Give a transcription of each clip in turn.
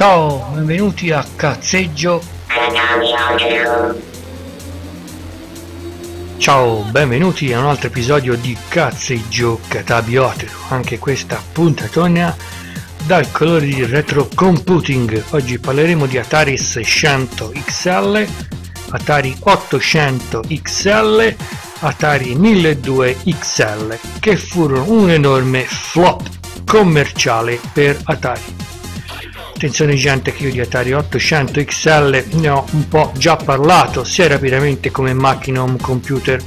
Ciao, benvenuti a Cazzeggio. Ciao, benvenuti a un altro episodio di Cazzeggio Catabiotico. Anche questa puntatona dal colore di retro computing. Oggi parleremo di Atari 600 XL, Atari 800 XL, Atari 1200 XL, che furono un enorme flop commerciale per Atari. Attenzione gente che io di Atari 800 XL ne ho un po' già parlato. Sia rapidamente come macchina home computer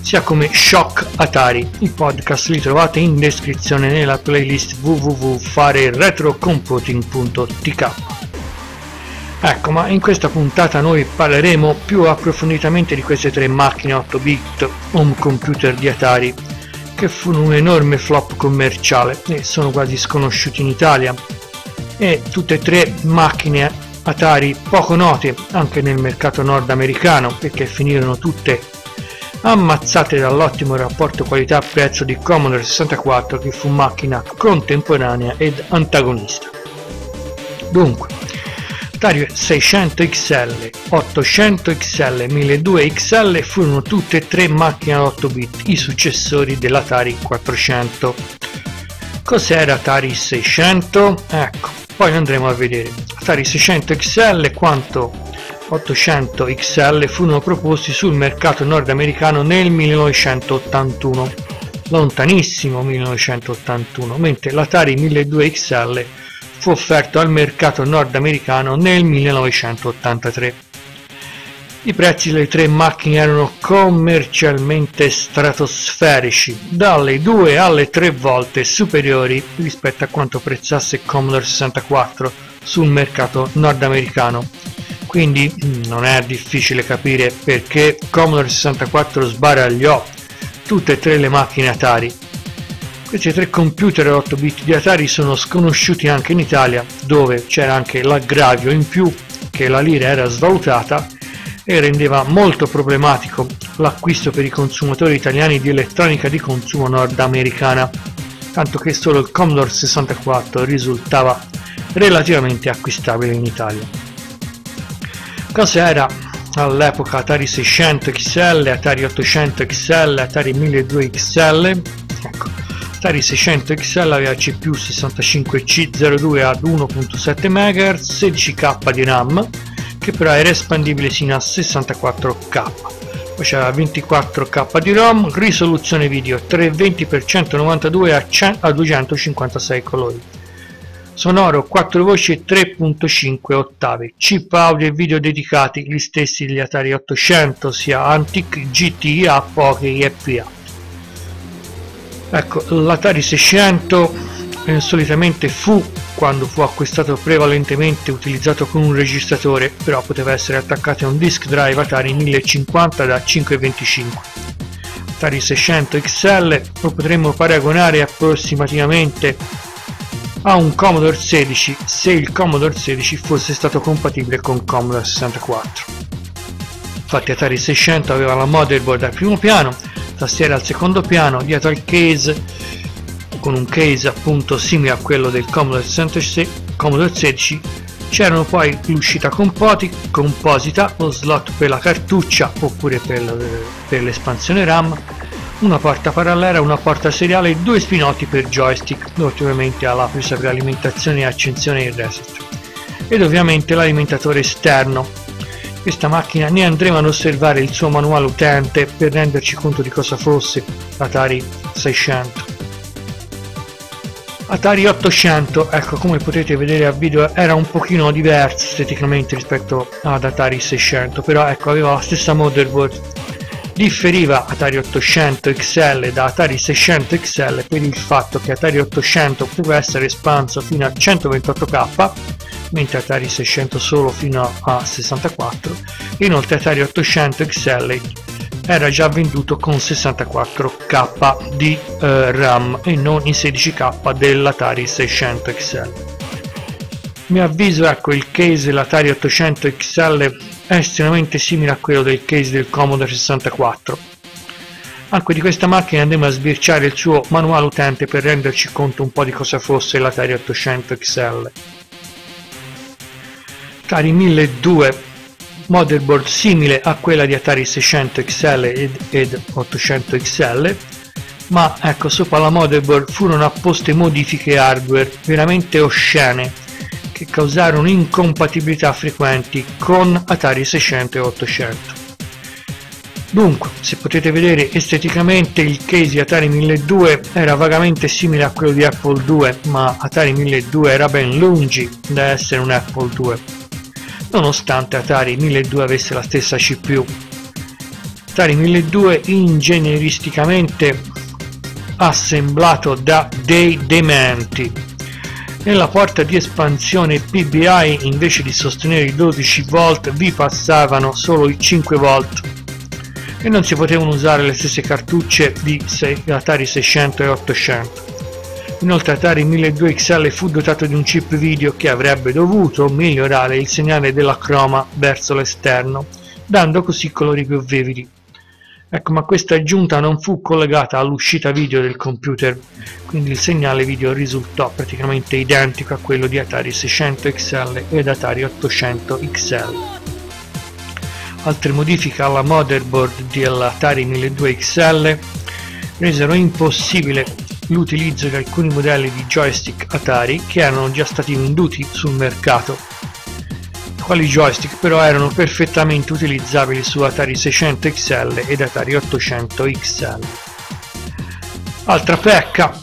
sia come Shock Atari. I podcast li trovate in descrizione nella playlist www.fareretrocomputing.tk Ecco, ma in questa puntata noi parleremo più approfonditamente di queste tre macchine 8 bit home computer di Atari che furono un enorme flop commerciale e sono quasi sconosciuti in Italia e tutte e tre macchine Atari poco note anche nel mercato nordamericano perché finirono tutte ammazzate dall'ottimo rapporto qualità-prezzo di Commodore 64 che fu macchina contemporanea ed antagonista. Dunque, Atari 600 XL, 800 XL, 1200 XL furono tutte e tre macchine ad 8 bit, i successori dell'Atari 400. Cos'era Atari 600? Ecco, poi andremo a vedere. Atari 600 XL quanto 800 XL furono proposti sul mercato nordamericano nel 1981, lontanissimo 1981, mentre l'Atari 1200 XL fu offerto al mercato nordamericano nel 1983. I prezzi delle tre macchine erano commercialmente stratosferici, dalle 2 alle 3 volte superiori rispetto a quanto prezzasse Commodore 64 sul mercato nordamericano. Quindi mm, non è difficile capire perché Commodore 64 sbaragliò tutte e tre le macchine Atari. Questi tre computer 8 bit di Atari sono sconosciuti anche in Italia, dove c'era anche l'aggravio in più che la lira era svalutata e rendeva molto problematico l'acquisto per i consumatori italiani di elettronica di consumo nordamericana, tanto che solo il Commodore 64 risultava relativamente acquistabile in Italia. Cosa era all'epoca Atari 600 XL, Atari 800 XL, Atari 1200 XL? Ecco, Atari 600 XL aveva CPU 65C02 ad 1.7 MHz, 16K di RAM, che però era espandibile sino a 64k poi c'era 24k di ROM risoluzione video 320x192 a, 256 colori. Sonoro 4 voci e 3.5 ottavi. Chip audio e video dedicati gli stessi degli Atari 800 sia Antic, GTIA, Poké e PA ecco l'Atari 600 eh, solitamente fu quando fu acquistato prevalentemente utilizzato con un registratore però poteva essere attaccato a un disk drive Atari 1050 da 5.25 Atari 600 XL lo potremmo paragonare approssimativamente a un Commodore 16 se il Commodore 16 fosse stato compatibile con Commodore 64 infatti Atari 600 aveva la motherboard al primo piano tastiera al secondo piano dietro al case con un case appunto simile a quello del Commodore 16 c'erano poi l'uscita composita, lo slot per la cartuccia oppure per, per l'espansione RAM, una porta parallela, una porta seriale e due spinotti per joystick, ovviamente alla presa per alimentazione, accensione e reset. Ed ovviamente l'alimentatore esterno. Questa macchina ne andremo ad osservare il suo manuale utente per renderci conto di cosa fosse l'Atari 600. Atari 800, ecco come potete vedere al video era un pochino diverso esteticamente rispetto ad Atari 600, però ecco aveva la stessa motherboard. Differiva Atari 800 XL da Atari 600 XL per il fatto che Atari 800 poteva essere espanso fino a 128k, mentre Atari 600 solo fino a 64, e inoltre Atari 800 XL era già venduto con 64k di eh, RAM e non i 16k dell'Atari 600 XL. Mi avviso ecco il case dell'Atari 800 XL è estremamente simile a quello del case del Commodore 64. Anche di questa macchina andremo a sbirciare il suo manuale utente per renderci conto un po' di cosa fosse l'Atari 800 XL. Atari 1200 motherboard simile a quella di Atari 600 XL ed, ed 800 XL ma ecco sopra la motherboard furono apposte modifiche hardware veramente oscene che causarono incompatibilità frequenti con Atari 600 e 800 Dunque, se potete vedere esteticamente il case di Atari 1200 era vagamente simile a quello di Apple II, ma Atari 1200 era ben lungi da essere un Apple II, nonostante Atari 1200 avesse la stessa CPU. Atari 1200 ingegneristicamente assemblato da dei dementi. Nella porta di espansione PBI invece di sostenere i 12 volt vi passavano solo i 5 volt e non si potevano usare le stesse cartucce di Atari 600 e 800. Inoltre Atari 1200 XL fu dotato di un chip video che avrebbe dovuto migliorare il segnale della croma verso l'esterno, dando così colori più vividi. Ecco, ma questa aggiunta non fu collegata all'uscita video del computer, quindi il segnale video risultò praticamente identico a quello di Atari 600 XL ed Atari 800 XL. Altre modifiche alla motherboard dell'Atari 1200 XL resero impossibile l'utilizzo di alcuni modelli di joystick Atari che erano già stati venduti sul mercato. Quali joystick però erano perfettamente utilizzabili su Atari 600 XL ed Atari 800 XL. Altra pecca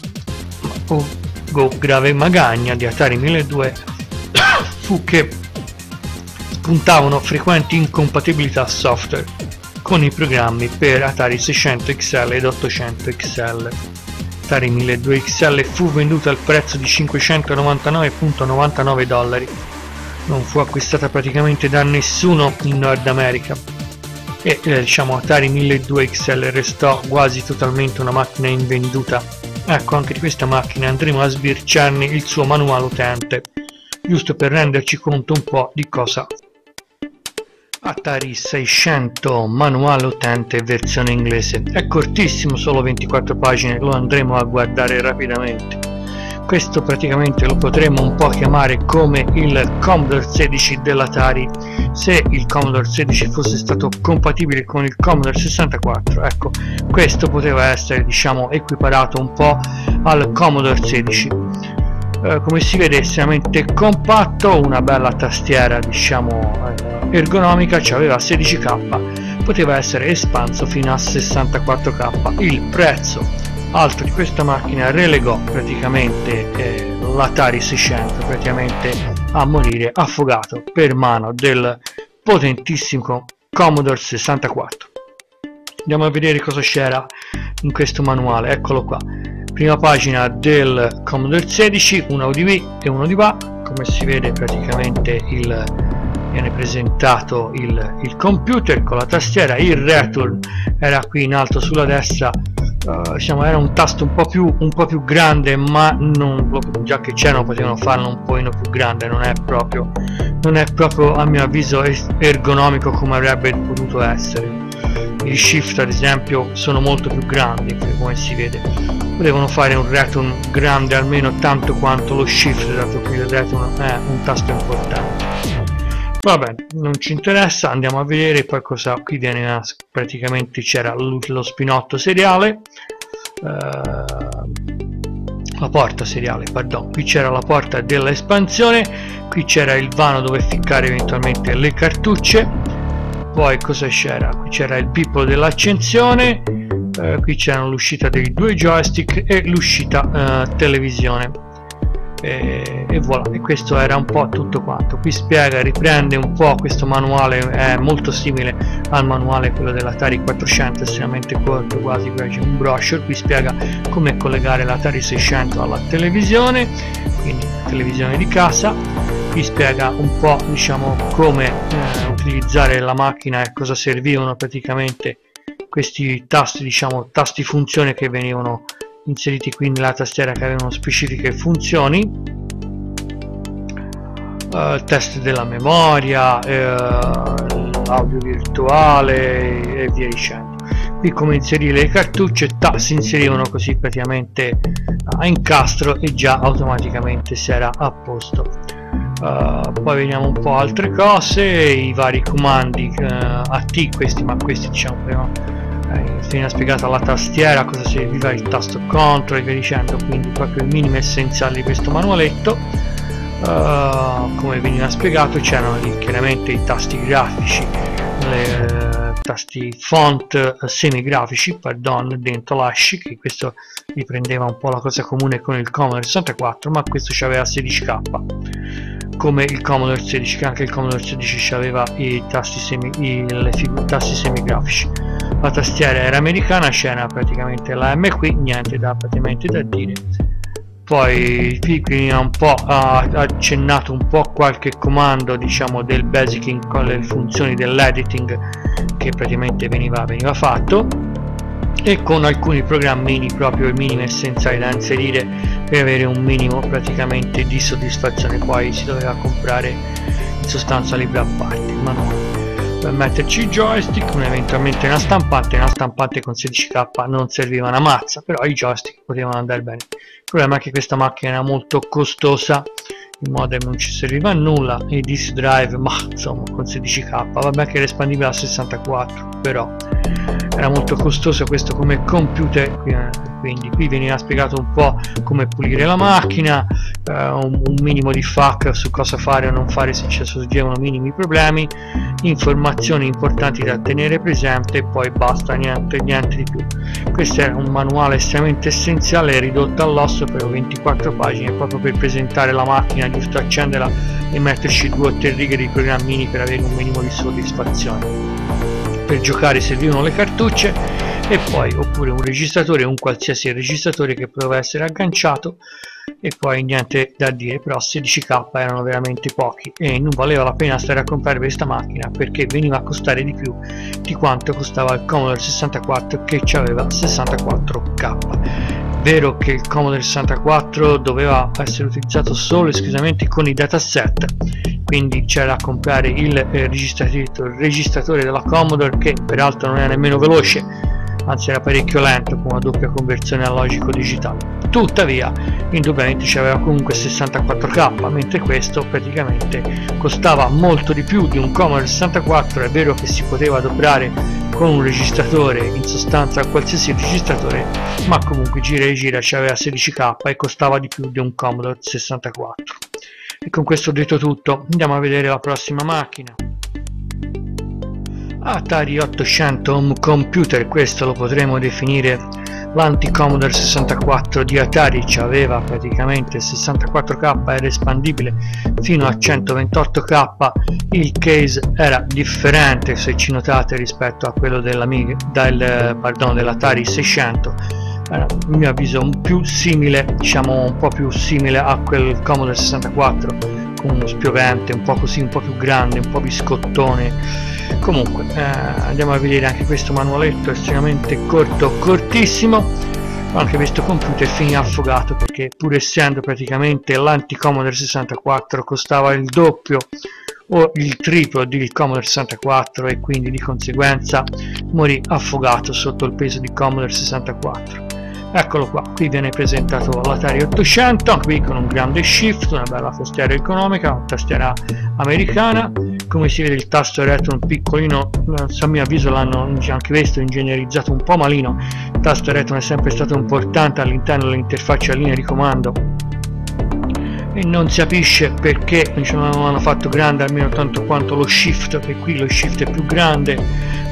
o oh, grave magagna di Atari 1200 fu che puntavano frequenti incompatibilità software con i programmi per Atari 600 XL ed 800 XL. Atari 1200 XL fu venduta al prezzo di 599.99 dollari. Non fu acquistata praticamente da nessuno in Nord America e eh, diciamo Atari 1200 XL restò quasi totalmente una macchina invenduta. Ecco, anche di questa macchina andremo a sbirciarne il suo manuale utente, giusto per renderci conto un po' di cosa Atari 600 manuale utente versione inglese. È cortissimo solo 24 pagine lo andremo a guardare rapidamente. Questo praticamente lo potremmo un po' chiamare come il Commodore 16 dell'Atari se il Commodore 16 fosse stato compatibile con il Commodore 64 ecco questo poteva essere diciamo equiparato un po' al Commodore 16 eh, come si vede estremamente compatto una bella tastiera diciamo eh, ergonomica aveva 16k poteva essere espanso fino a 64k il prezzo alto di questa macchina relegò praticamente eh, l'Atari 600 praticamente a morire affogato per mano del potentissimo Commodore 64 andiamo a vedere cosa c'era in questo manuale eccolo qua prima pagina del Commodore 16 uno UDV e uno di VA come si vede praticamente il viene presentato il, il, computer con la tastiera il return era qui in alto sulla destra. Uh, diciamo era un tasto un po' più, un po più grande ma non, già che c'erano potevano farlo un po' più grande. Non è proprio non è proprio a mio avviso ergonomico come avrebbe potuto essere i shift ad esempio sono molto più grandi come si vede. Potevano fare un return grande almeno tanto quanto lo shift dato che il return è un tasto importante. Vabbè non ci interessa andiamo a vedere poi cosa qui viene praticamente c'era lo spinotto seriale eh, la porta seriale pardon. Qui c'era la porta dell'espansione qui c'era il vano dove ficcare eventualmente le cartucce poi cosa c'era? Qui c'era il pippolo dell'accensione eh, qui c'era l'uscita dei due joystick e l'uscita eh, televisione. E, e voilà e questo era un po' tutto quanto. Qui spiega riprende un po' questo manuale è molto simile al manuale quello dell'Atari 400 estremamente corto quasi quasi un brochure. Qui spiega come collegare l'Atari 600 alla televisione quindi televisione di casa qui spiega un po' diciamo come eh, utilizzare la macchina e cosa servivano praticamente questi tasti diciamo tasti funzione che venivano inseriti qui nella tastiera che avevano specifiche funzioni. Uh, test della memoria uh, l'audio virtuale e via dicendo. Qui come inserire le cartucce ta, si inserivano così praticamente a incastro e già automaticamente si era a posto uh, poi vediamo un po' altre cose i vari comandi uh, a T questi ma questi diciamo prima eh, viene spiegata la tastiera cosa serviva il tasto CTRL e via dicendo quindi proprio il minimo essenziale di questo manualetto. Uh, come veniva spiegato c'erano chiaramente i tasti grafici le tasti font semigrafici pardon, dentro l'hash che questo riprendeva un po' la cosa comune con il Commodore 64 ma questo aveva 16k come il Commodore 16 anche il Commodore 16 aveva i tasti, semi, i, le tasti semigrafici. La tastiera era americana c'era praticamente la M qui niente da praticamente da dire. Poi qui ha un po' ha accennato un po' qualche comando diciamo del basic con le funzioni dell'editing che praticamente veniva, veniva fatto e con alcuni programmini proprio minimi essenziali da inserire per avere un minimo praticamente di soddisfazione poi si doveva comprare in sostanza libro a parte ma no. Per metterci il joystick eventualmente una stampante una stampante con 16k non serviva una mazza però i joystick potevano andare bene. Problema è che questa macchina era molto costosa il modem non ci serviva a nulla e il disk drive ma insomma con 16k vabbè che era espandibile a 64 però era molto costoso questo come computer quindi qui veniva spiegato un po' come pulire la macchina eh, un, un, minimo di FAQ su cosa fare o non fare se ci sorgevano minimi problemi informazioni importanti da tenere presente e poi basta niente, niente di più. Questo è un manuale estremamente essenziale ridotto all'osso per 24 pagine proprio per presentare la macchina giusto accenderla e metterci due o tre righe di programmini per avere un minimo di soddisfazione per giocare servivano le cartucce e poi oppure un registratore un qualsiasi registratore che poteva essere agganciato e poi niente da dire però 16k erano veramente pochi e non valeva la pena stare a comprare questa macchina perché veniva a costare di più di quanto costava il Commodore 64 che aveva 64k vero che il Commodore 64 doveva essere utilizzato solo e esclusivamente con i dataset quindi c'era da comprare il eh, registratore, il registratore della Commodore che peraltro non era nemmeno veloce anzi era parecchio lento con una doppia conversione analogico digitale. Tuttavia indubbiamente c'aveva comunque 64k mentre questo praticamente costava molto di più di un Commodore 64 è vero che si poteva adoperare con un registratore in sostanza qualsiasi registratore ma comunque gira e gira c'aveva 16k e costava di più di un Commodore 64 e con questo ho detto tutto. Andiamo a vedere la prossima macchina Atari 800 Home Computer questo lo potremo definire l'anti-Commodore 64 di Atari aveva praticamente 64k era espandibile fino a 128k il case era differente se ci notate rispetto a quello dell'Atari dell 600 era a mio avviso un più simile diciamo un po' più simile a quel Commodore 64 con uno spiovente un po' così un po' più grande un po' biscottone comunque eh, andiamo a vedere anche questo manualetto estremamente corto cortissimo anche questo computer finì affogato perché pur essendo praticamente l'anti-Commodore 64 costava il doppio o il triplo di Commodore 64 e quindi di conseguenza morì affogato sotto il peso di Commodore 64 eccolo qua qui viene presentato l'Atari 800 qui con un grande shift una bella tastiera economica una tastiera americana. Come si vede il tasto retro un piccolino a mio avviso l'hanno anche questo ingegnerizzato un po' malino. Il tasto retro è sempre stato importante all'interno dell'interfaccia linea di comando. E non si capisce perché non l'hanno fatto grande almeno tanto quanto lo shift che qui lo shift è più grande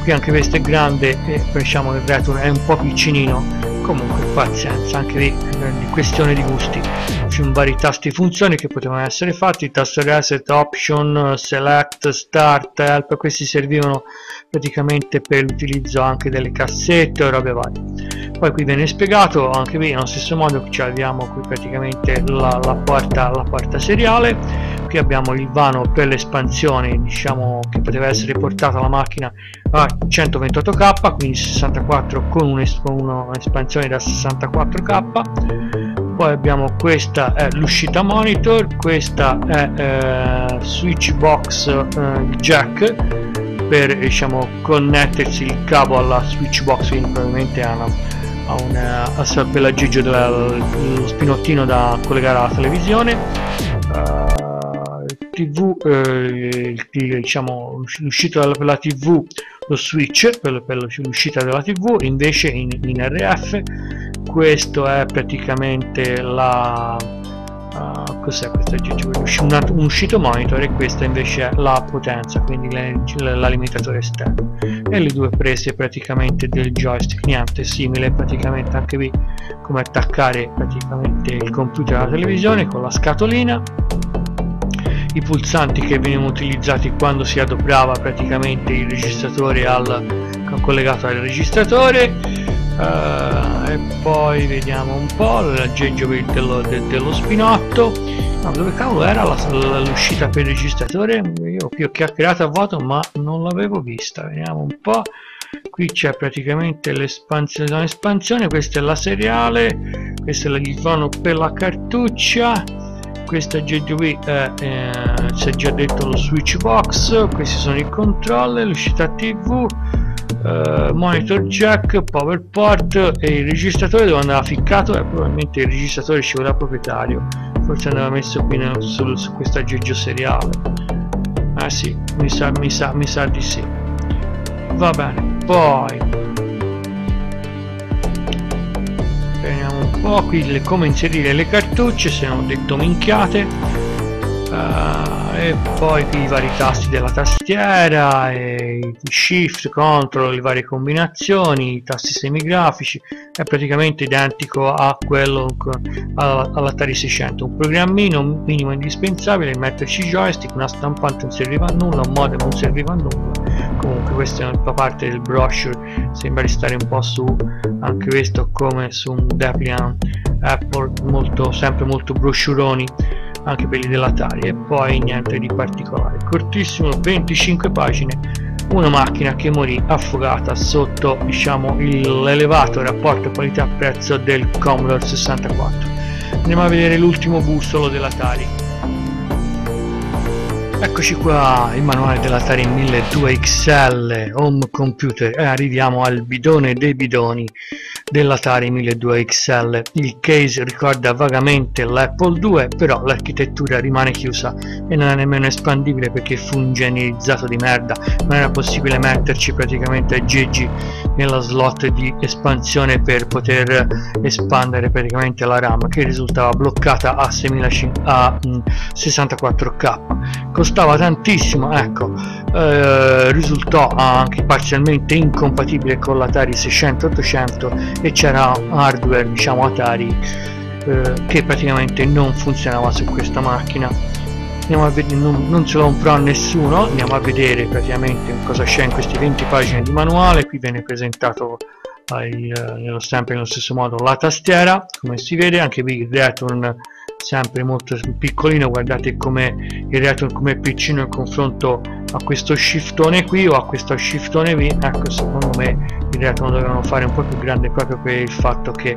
qui anche questo è grande e diciamo il retro è un po' piccinino comunque pazienza anche lì di questione di gusti. Ci sono vari tasti funzioni che potevano essere fatti tasto reset option select start help questi servivano praticamente per l'utilizzo anche delle cassette o robe varie. Poi qui viene spiegato anche qui nello stesso modo che abbiamo qui praticamente la, la, porta, la porta seriale qui abbiamo il vano per l'espansione diciamo che poteva essere portata la macchina a 128k quindi 64 con un'espansione da 64k poi abbiamo questa è l'uscita monitor questa è eh, switch box eh, jack per diciamo connettersi il cavo alla switch box quindi probabilmente una, ha una, per l'aggeggio dello spinottino da collegare alla televisione. uh, tv eh, diciamo l'uscita per la tv lo switch per, per l'uscita della tv invece in, in rf questo è praticamente la uh, cos'è questo un, un uscito monitor e questa invece è la potenza quindi l'alimentatore esterno. E le due prese praticamente del joystick niente simile praticamente anche qui come attaccare praticamente il computer alla televisione con la scatolina i pulsanti che venivano utilizzati quando si adoprava praticamente il registratore al collegato al registratore. Uh, e poi vediamo un po' l'aggeggio dello, de, dello spinotto. No, dove cavolo era l'uscita per il registratore? Io qui ho chiacchierato a vuoto ma non l'avevo vista. Vediamo un po' qui c'è praticamente l'espansione l'espansione questa è la seriale questo è il vano per la cartuccia questa GGV è eh, si è già detto lo switch box questi sono i controller l'uscita tv eh, monitor jack power port e il registratore dove andava ficcato e probabilmente il registratore ci vorrà proprietario. Forse andava messo qui nel, su, su questo aggeggio seriale. Ah sì mi sa, mi sa, mi sa di sì. Va bene poi un po' qui come inserire le cartucce se non ho detto minchiate uh, e poi i vari tasti della tastiera e shift, control, le varie combinazioni i tasti semigrafici è praticamente identico a quello all'Atari 600 un programmino minimo indispensabile metterci joystick una stampante non serviva a nulla un modem non serviva a nulla. Comunque questa è una parte del brochure. Sembra di stare un po' su anche questo come su un Debian Apple molto, sempre molto brochuroni anche quelli dell'Atari e poi niente di particolare. Cortissimo 25 pagine una macchina che morì affogata sotto diciamo l'elevato rapporto qualità prezzo del Commodore 64 andiamo a vedere l'ultimo bussolo dell'Atari Eccoci qua, il manuale dell'Atari 1200 XL Home Computer. E arriviamo al bidone dei bidoni dell'Atari 1200 XL. Il case ricorda vagamente l'Apple 2, però l'architettura rimane chiusa e non è nemmeno espandibile perché fu un genierizzato di merda. Non era possibile metterci praticamente aggeggi nella slot di espansione per poter espandere praticamente la RAM che risultava bloccata a, 6500, a 64K. Mm, Costava tantissimo, ecco, eh, risultò anche parzialmente incompatibile con l'Atari 600-800 e c'era hardware diciamo Atari eh, che praticamente non funzionava su questa macchina. Andiamo a vedere non, non se lo comprò nessuno andiamo a vedere praticamente cosa c'è in queste 20 pagine di manuale. Qui viene presentato ai, eh, nello sempre nello stesso modo la tastiera come si vede anche qui il return sempre molto piccolino guardate come il return come piccino in confronto a questo shiftone qui o a questo shiftone qui ecco secondo me return lo dovevano fare un po' più grande proprio per il fatto che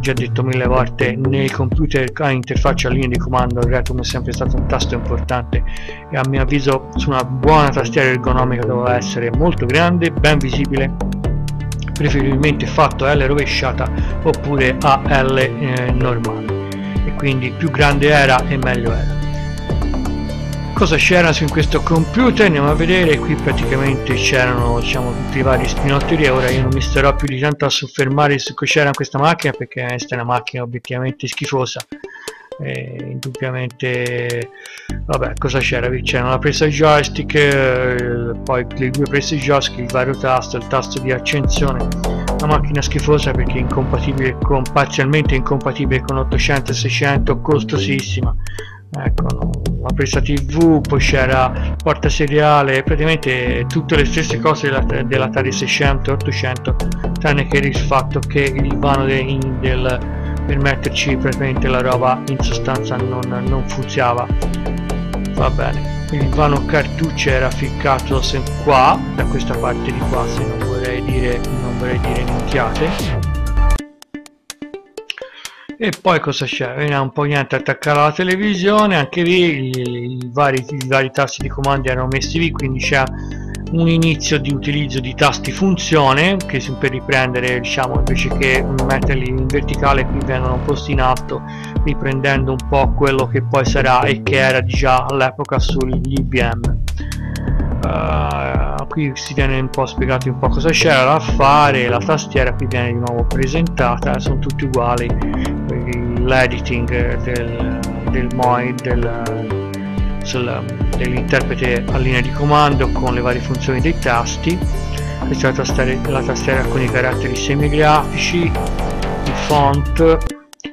già detto mille volte nei computer a interfaccia a linea di comando il return è sempre stato un tasto importante. E a mio avviso su una buona tastiera ergonomica doveva essere molto grande ben visibile preferibilmente fatto a L rovesciata oppure a L eh, normale. E quindi più grande era e meglio era cosa c'era su questo computer andiamo a vedere qui praticamente c'erano diciamo tutti i vari spinotteri ora io non mi starò più di tanto a soffermare su cosa c'era in questa macchina perché questa è una macchina obiettivamente schifosa. E indubbiamente vabbè cosa c'era? C'era una presa joystick eh, poi le due prese joystick il vario tasto il tasto di accensione. Una macchina schifosa perché incompatibile con parzialmente incompatibile con 800 e 600 costosissima ecco no, la presa tv poi c'era porta seriale praticamente tutte le stesse cose dell'Atari 600 800 tranne che il fatto che il vano de, del, per metterci praticamente la roba in sostanza non, non funzionava va bene. Il vano cartucce era ficcato qua da questa parte di qua se non vorrei dire non vorrei dire minchiate e poi cosa c'è? Veniva un po' niente attaccare alla televisione, anche lì i, vari, i vari tasti di comando erano messi lì, quindi c'è un inizio di utilizzo di tasti funzione che per riprendere diciamo invece che metterli in verticale qui vengono posti in alto riprendendo un po' quello che poi sarà e che era già all'epoca sugli IBM eh, qui si viene un po' spiegato un po' cosa c'era da fare la tastiera qui viene di nuovo presentata sono tutti uguali l'editing del, del MOI del dell'interprete a linea di comando con le varie funzioni dei tasti questa è la tastiera, la tastiera con i caratteri semigrafici i font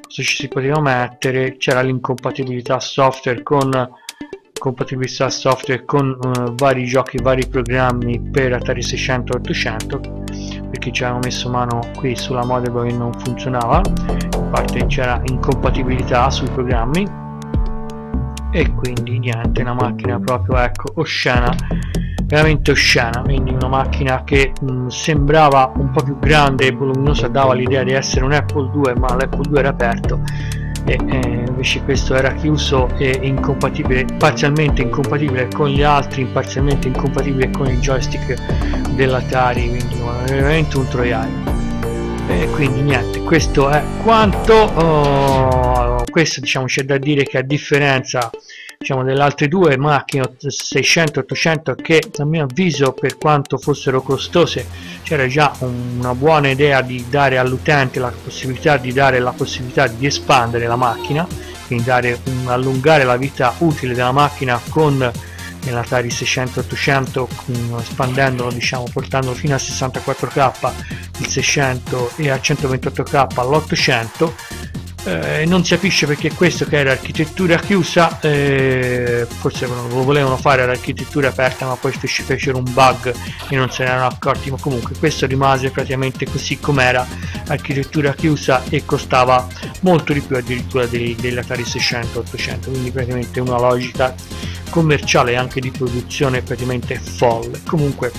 se ci si poteva mettere c'era l'incompatibilità software con compatibilità software con uh, vari giochi vari programmi per Atari 600 800 perché ci avevano messo mano qui sulla motherboard che non funzionava. In parte c'era incompatibilità sui programmi. E quindi niente una macchina proprio ecco oscena veramente oscena. Quindi una macchina che mh, sembrava un po' più grande e voluminosa dava l'idea di essere un Apple 2 ma l'Apple 2 era aperto e eh, invece questo era chiuso e incompatibile parzialmente incompatibile con gli altri parzialmente incompatibile con il joystick dell'Atari quindi veramente un troiaio. E quindi niente questo è quanto oh, questo diciamo c'è da dire che a differenza diciamo delle altre due macchine 600 800 che a mio avviso per quanto fossero costose c'era già un, una buona idea di dare all'utente la possibilità di dare la possibilità di espandere la macchina quindi dare un, allungare la vita utile della macchina con nell'Atari 600-800 espandendolo diciamo portandolo fino a 64k il 600 e a 128k all'800 eh, non si capisce perché questo che era architettura chiusa eh, forse lo volevano fare all'architettura aperta ma poi ci fecero un bug e non se ne erano accorti ma comunque questo rimase praticamente così com'era architettura chiusa e costava molto di più addirittura dell'Atari 600-800 quindi praticamente una logica commerciale e anche di produzione praticamente folle. Comunque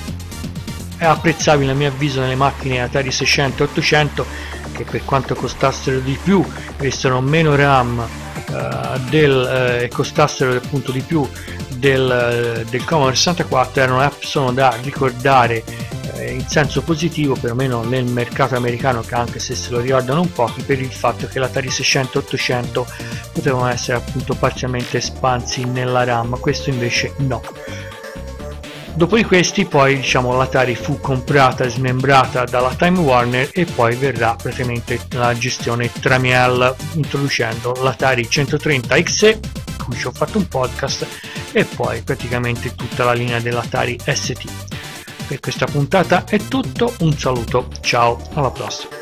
è apprezzabile a mio avviso nelle macchine Atari 600 800 che per quanto costassero di più avessero meno RAM eh, del, eh, e costassero appunto di più del, eh, del Commodore 64 erano app sono da ricordare eh, in senso positivo perlomeno nel mercato americano che anche se se lo ricordano un po' per il fatto che l'Atari 600 800 potevano essere appunto parzialmente espansi nella RAM. Questo invece no dopo di questi poi diciamo l'Atari fu comprata e smembrata dalla Time Warner e poi verrà praticamente la gestione Tramiel introducendo l'Atari 130 XE cui ci ho fatto un podcast e poi praticamente tutta la linea dell'Atari ST per questa puntata è tutto un saluto ciao alla prossima